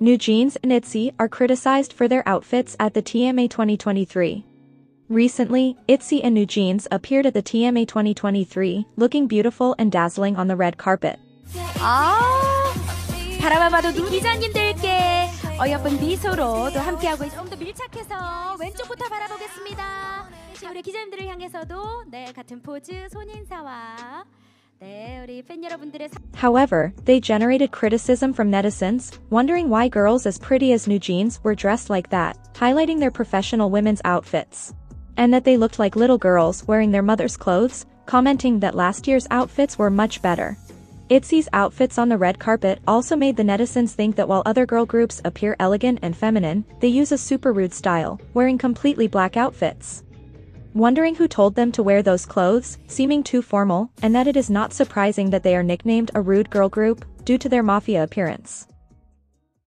NewJeans and ITZY are criticized for their outfits at the TMA 2023. Recently, ITZY and NewJeans appeared at the TMA 2023, looking beautiful and dazzling on the red carpet. Oh, 바라만 눈 기자님들께 어여쁜 미소로 또 함께하고 좀더 밀착해서 왼쪽부터 바라보겠습니다. 우리 기자님들을 향해서도 네 같은 포즈 손 인사와 네 우리 팬 여러분들의. However, they generated criticism from netizens, wondering why girls as pretty as NewJeans were dressed like that, highlighting their professional women's outfits. And that they looked like little girls wearing their mother's clothes, commenting that last year's outfits were much better. ITZY's outfits on the red carpet also made the netizens think that while other girl groups appear elegant and feminine, they use a super rude style, wearing completely black outfits. Wondering who told them to wear those clothes, seeming too formal, and that it is not surprising that they are nicknamed a rude girl group, due to their mafia appearance.